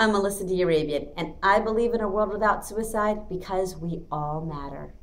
I'm Melissa D. Arabian, and I believe in a world without suicide because we all matter.